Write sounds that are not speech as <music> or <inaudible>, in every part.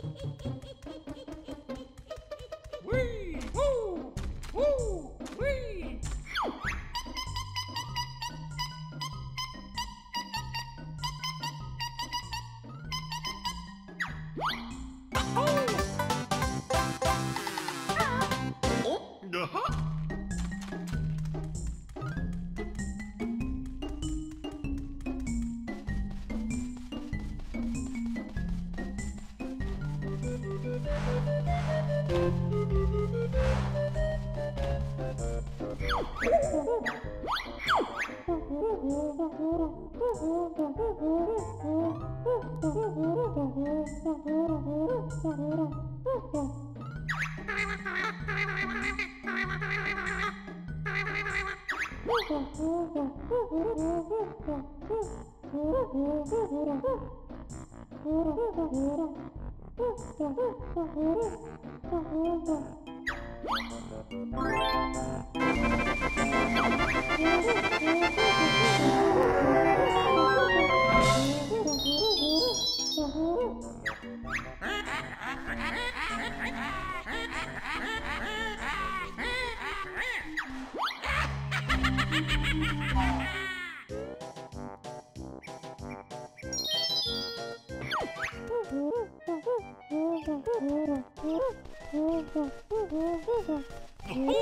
Woo! Wee! Oh, Mm-hmm. <laughs> Yeah.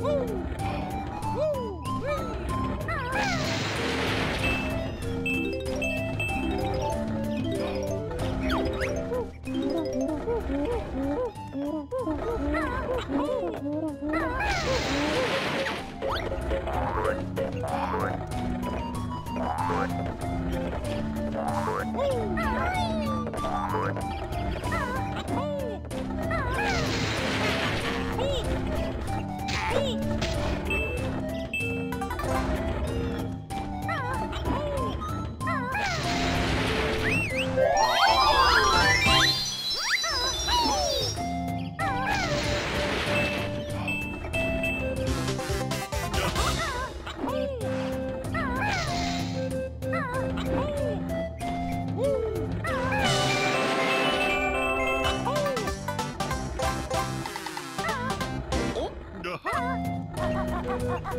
Woo! Oh, my God.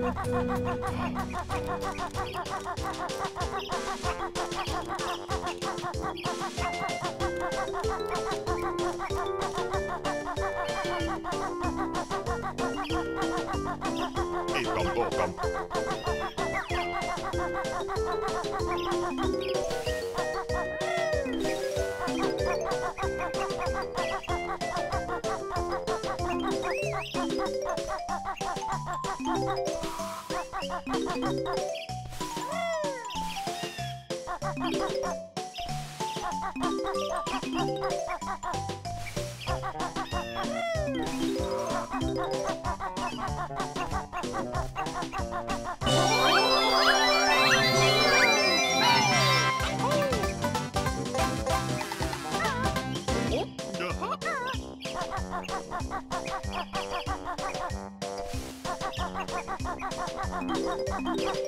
Ha ha ha! Ha ha ha ha! Oh!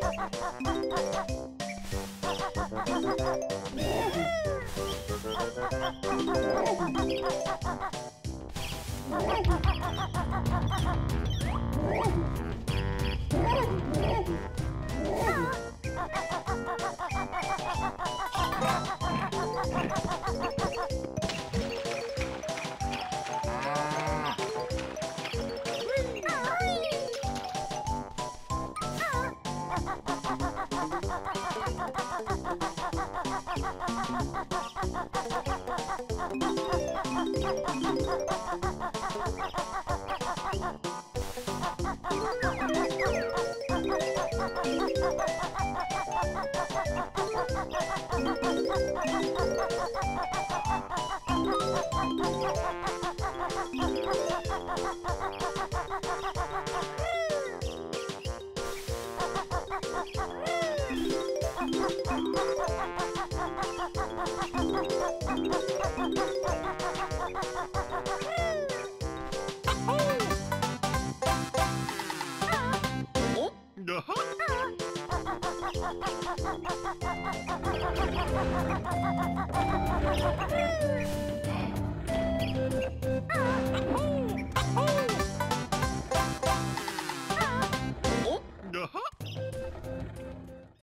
¡Ja, <laughs> ja! Uh-huh. <laughs>